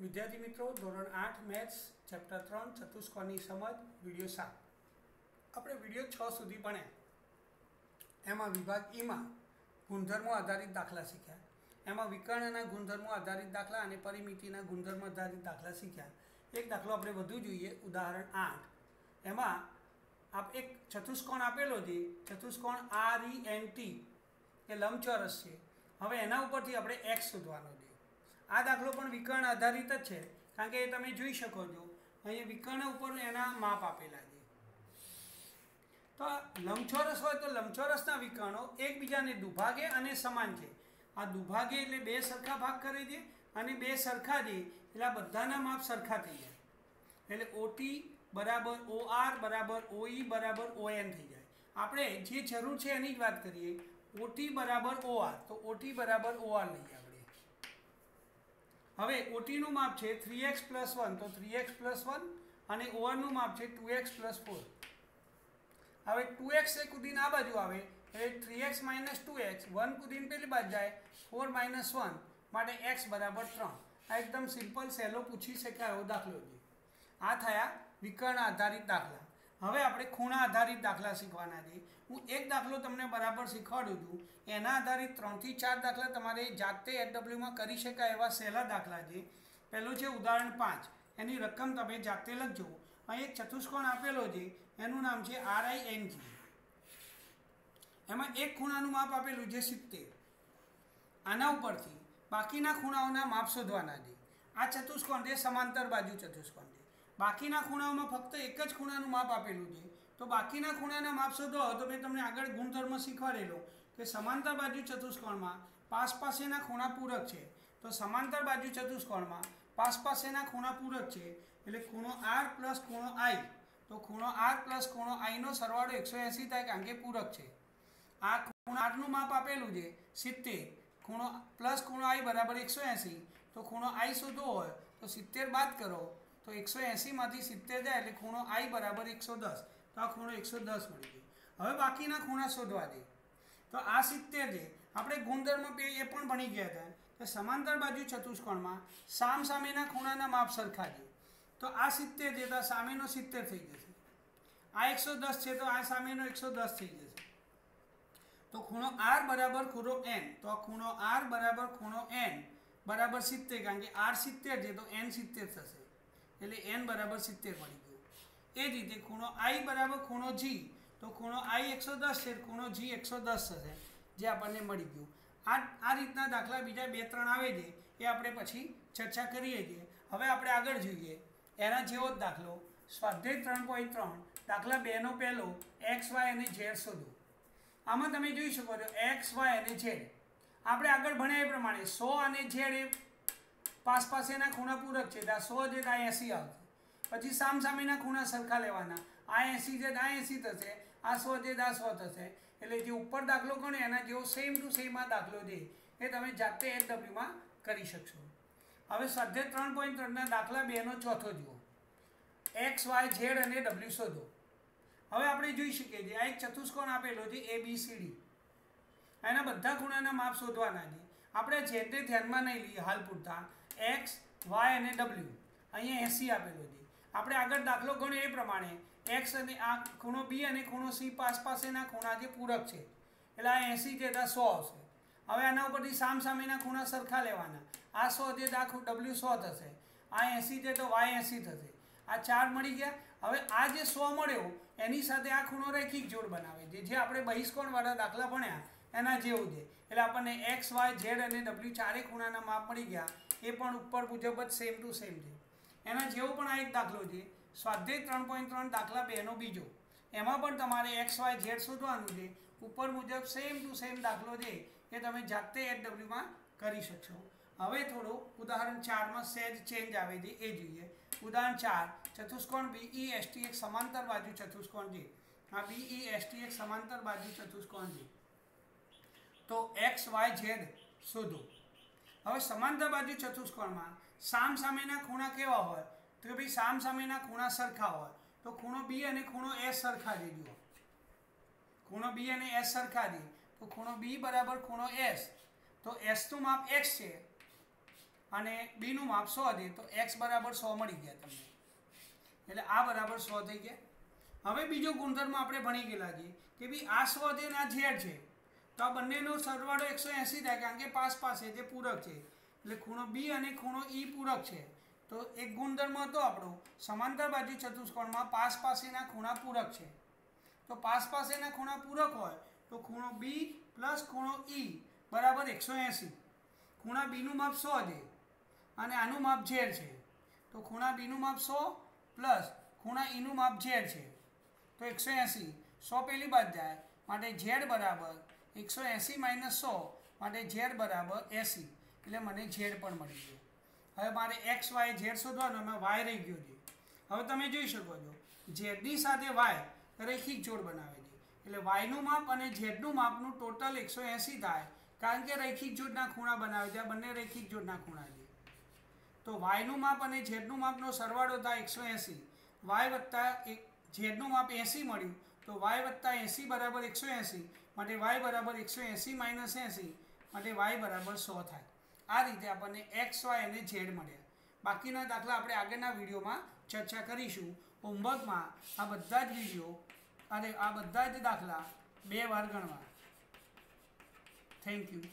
વિદ્યાર્થી મિત્રો, ધોરણ આઠ, મેથ્સ, ચેપ્ટર ત્રણ, ચતુષ્કોણની સમજ, વીડિયો સાત. આપણે વીડિયો છ સુધી ભણ્યા. એમાં વિભાગ ઈમાં ગુણધર્મો આધારિત દાખલા શીખ્યા. એમાં વિકર્ણના ગુણધર્મો આધારિત દાખલા અને પરિમિતિના ગુણધર્મ આધારિત દાખલા શીખ્યા. એક દાખલો આપણે વધુ જોઈએ, ઉદાહરણ આઠ. એમાં આપ એક ચતુષ્કોણ આપેલો છે, ચતુષ્કોણ આર ઈ એન ટી, એ લંબચોરસ છે. હવે એના ઉપરથી આપણે એક્સ શોધવાનો છે. આ દાખલો પણ વિકર્ણ આધારિત જ છે. કારણ કે એ તમે જોઈ શકો છો. અહીંયા વિકર્ણ ઉપર એના માપ આપેલા છે. તો લંબચોરસ હોય તો લંબચોરસના વિકર્ણો એકબીજાને દુભાગે અને સમાન છે. આ દુભાગે એટલે બે સરખા ભાગ કરે છે અને બે સરખા છે. એટલે આ બધાના માપ સરખા થઈ જાય. એટલે ઓટી બરાબર ઓ આર બરાબર ઓઈ બરાબર ઓ એન થઈ જાય. આપણે જે જરૂર છે એની જ વાત કરીએ. ઓટી બરાબર ઓ આર તો ઓટી બરાબર ઓ આર લઈ હવે ઓટીનું માપ છે થ્રી એક્સ પ્લસ વન તો થ્રી એક્સ પ્લસ વન અને ઓવરનું માપ છે ટુ એક્સ પ્લસ ફોર હવે ટુ એક્સ એ કુદીને આ બાજુ આવે, એટલે three x minus two x one કુદીન પેલી બાજુ જાય ફોર માઇનસ વન માટે એક્સ બરાબર ત્રણ. આ એકદમ સિમ્પલ સહેલો પૂછી શકાય એવો દાખલો છે. આ થયા વિકર્ણ આધારિત દાખલા. હવે આપણે ખૂણા આધારિત દાખલા શીખવાના છે. હું એક દાખલો તમને બરાબર શીખવાડું છું. એના આધારિત ત્રણથી ચાર દાખલા તમારે જાતે એડબ્લ્યુમાં કરી શકાય એવા સહેલા દાખલા છે. પહેલું છે ઉદાહરણ પાંચ. એની રકમ તમે જાતે લખજો. અહીં એક ચતુષ્કોણ આપેલો છે. એનું નામ છે આર આઈ એન જી એમાં એક ખૂણાનું માપ આપેલું છે સિત્તેર. આના ઉપરથી બાકીના ખૂણાઓના માપ શોધવાના છે. આ ચતુષ્કોણ છે સમાંતર બાજુ ચતુષ્કોણ છે. બાકીના ખૂણાઓમાં ફક્ત એક જ ખૂણાનું માપ આપેલું છે. તો બાકીના ખૂણાના માપ શોધો તો મેં તમને આગળ ગુણધર્મ શીખવાડેલો કે સમાંતર બાજુ ચતુષ્કોણમાં પાસ પાસેના ખૂણા પૂરક છે. તો સમાંતર બાજુ ચતુષ્કોણમાં પાસ પાસેના ખૂણા પૂરક છે. એટલે ખૂણો આર પ્લસ ખૂણો આઈ. તો ખૂણો આર પ્લસ ખૂણો આઈનો સરવાળો એકસો એંસી થાય કારણ કે પૂરક છે. આ ખૂણો આરનું માપ આપેલું છે સિત્તેર. ખૂણો પ્લસ ખૂણો આઈ બરાબર એકસો એંસી. તો ખૂણો આઈ શોધવો હોય તો સિત્તેર બાદ કરો. તો એકસો એંસીમાંથી સિત્તેર જાય એટલે ખૂણો આઈ બરાબર એકસો દસ. તો આ ખૂણો એકસો દસ મળી ગયો. હવે બાકીના ખૂણા શોધવા દે. તો આ સિત્તેર છે આપણે ગુણધર્મ પે એ પણ ભણી ગયા હતા. કે સમાંતર બાજુ ચતુષ્કોણમાં સામ સામેના ખૂણાના માપ સરખા છે તો આ સિત્તેર છે તો સામેનો સિત્તેર થઈ જશે. આ એકસો દસ છે, તો આ સામેનો એકસો દસ થઈ જશે. તો ખૂણો આર બરાબર ખૂણો એન. તો ખૂણો આર બરાબર ખૂણો એન બરાબર સિત્તેર, કારણ કે આર સિત્તેર છે, તો એન સિત્તેર થશે. એટલે એન બરાબર સિત્તેર મળી ગયું. એ જ રીતે ખૂણો આઈ બરાબર ખૂણો જી તો ખૂણો આઈ એકસો દસ છે, ખૂણો જી એકસો દસ થશે જે આપણને મળી ગયું. આ આ રીતના દાખલા બીજા બે ત્રણ આવે છે, એ આપણે પછી ચર્ચા કરીએ છીએ. હવે આપણે આગળ જોઈએ. એના જેવો જ દાખલો. સ્વાધ્યાય ત્રણ પોઈન્ટ ત્રણ, દાખલા બેનો પહેલો એક્સ વાય અને ઝેડ શોધો. આમાં તમે જોઈ શકો છો એક્સ વાય અને ઝેડ આપણે આગળ ભણ્યા એ પ્રમાણે સો અને ઝેડ એ પાસ પાસેના ખૂણા પૂરક છે. ત્યાં સો છે આ એસી આવશે. પછી સામ સામેના ખૂણા સરખા લેવાના. આ એંસી છે આ એસી થશે, આ સો છે આ સો થશે. એટલે જે ઉપર દાખલો ગણે, એના જેવો સેમ ટુ સેમ આ દાખલો દે એ તમે જાતે એચ ડબલ્યુમાં કરી શકશો. હવે સ્વાધ્યાય ત્રણ પોઈન્ટ ત્રણના દાખલા બેનો ચોથો જુઓ. એક્સ વાય ઝેડ અને ડબલ્યુ શોધો. હવે આપણે જોઈ શકીએ છીએ, આ એક ચતુષ્કોણ આપેલો છે એ બી સી ડી એના બધા ખૂણાના માપ શોધવાના છે. આપણે ઝેડને ધ્યાનમાં નહીં લઈએ, હાલ પૂરતા. એક્સ વાય અને ડબલ્યુ અહીંયા એસી આપેલું છે આપણે આગળ દાખલો ગણ્યો એ પ્રમાણે. એક્સ અને આ ખૂણો બી અને ખૂણો સી પાસ પાસેના ખૂણા જે પૂરક છે. એટલે આ એસી તો સો આવશે. હવે આના ઉપરથી સામ સામેના ખૂણા સરખા લેવાના. આ સો તો આખું ડબલ્યુ સો થશે. આ એસી છે તો વાય એસી થશે. આ ચાર મળી ગયા. હવે આ જે સો મળ્યો, એની સાથે આ ખૂણો રેખિક જોડ બનાવે છે. જે આપણે બહિષ્કોણવાળા દાખલા ભણ્યા એના જેવું છે. એટલે આપણને એક્સ, વાય, ઝેડ અને ડબલ્યુ ચારે ખૂણાના માપ મળી ગયા. એ પણ ઉપર મુજબ જ સેમ ટુ સેમ છે. એના જેવો પણ આ એક દાખલો છે. સ્વાધ્યાય ત્રણ પોઈન્ટ ત્રણ, દાખલા બેનો બીજો. એમાં પણ તમારે એક્સ, વાય, ઝેડ શોધવાનું છે. ઉપર મુજબ સેમ ટુ સેમ દાખલો છે. એ તમે જાતે એચ ડબલ્યુમાં કરી શકશો. હવે થોડું ઉદાહરણ ચારમાં સહેજ ચેન્જ આવે છે. એ જોઈએ. ઉદાહરણ ચાર, ચતુષ્કોણ બીઈ એસટી એક સમાંતર બાજુ ચતુષ્કોણ છે. આ બીઈ એસટી એક સમાંતર બાજુ ચતુષ્કોણ છે. એક્સ વાય ઝેડ શોધો. હવે સમાંતર બાજુ ચતુષ્કોણમાં સામ સામેના ખૂણા કેવા હોય? તો ભાઈ સામ સામેના ખૂણા સરખા હોય. તો ખૂણો બી અને ખૂણો એસ સરખા દેજો ખૂણો બી અને એસ સરખા દે. તો ખૂણો બી બરાબર ખૂણો એસ તો એસનું માપ એક્સ છે અને બીનું માપ સો દે. તો એક્સ બરાબર સો મળી ગયા તમને. એટલે આ બરાબર સો થઈ ગયા. હવે બીજો ગુણધર્મ આપણે ભણી ગયેલા છીએ કે ભાઈ આ સો છે અને આ ઝેડ છે. તો આ બંનેનો સરવાળો એકસો એંસી થાય, કારણ કે પાસ પાસે જે પૂરક છે. એટલે ખૂણો બી અને ખૂણો ઈ પૂરક છે. તો એક ગુણધર્મ હતો આપણો, સમાંતર બાજુ ચતુષ્કોણમાં પાસ પાસેના ખૂણા પૂરક છે. તો પાસ પાસેના ખૂણા પૂરક હોય, તો ખૂણો બી પ્લસ ખૂણો ઈ, બરાબર એકસો એંસી. ખૂણા બીનું માપ સો છે, અને આનું માપ ઝેર છે. તો ખૂણા બીનું માપ સો પ્લસ ખૂણા ઈનું માપ ઝેર છે. તો એકસો એંસી. સો પહેલી બાદ જાય, માટે ઝેડ બરાબર એકસો એંસી માઇનસ સો માટે ઝેડ બરાબર એંસી. એટલે મને ઝેડ પણ મળી ગયો. હવે મારે એક્સ, વાય, ઝેડ શોધવાનો એમાં વાય રહી ગયો છે. હવે તમે જોઈ શકો છો, ઝેડની સાથે વાય રૈખિક જોડ બનાવે છે. એટલે વાયનું માપ અને ઝેડનું માપનું ટોટલ એકસો એંસી થાય, કારણ કે રૈખિક જોડના ખૂણા બનાવે છે, આ બંને રૈખિક જોડના ખૂણા છે. તો વાયનું માપ અને ઝેડનું માપનો સરવાળો થાય એકસો એંસી. વાય વત્તા એક ઝેડનું માપ એંસી મળ્યું, તો વાય વત્તા એંસી બરાબર એકસો એંસી. માટે વાય બરાબર એકસો એંસી માઇનસ એંસી માટે વાય બરાબર સો થાય. આ રીતે આપણને એક્સ વાય અને ઝેડ મળ્યા. બાકીના દાખલા આપણે આગળના વિડીયોમાં ચર્ચા કરીશું. હોમવર્કમાં આ બધા જ વીડિયો અને આ બધા જ દાખલા બે વાર ગણવા. Thank you